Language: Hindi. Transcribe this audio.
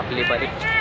आप ले पा रहे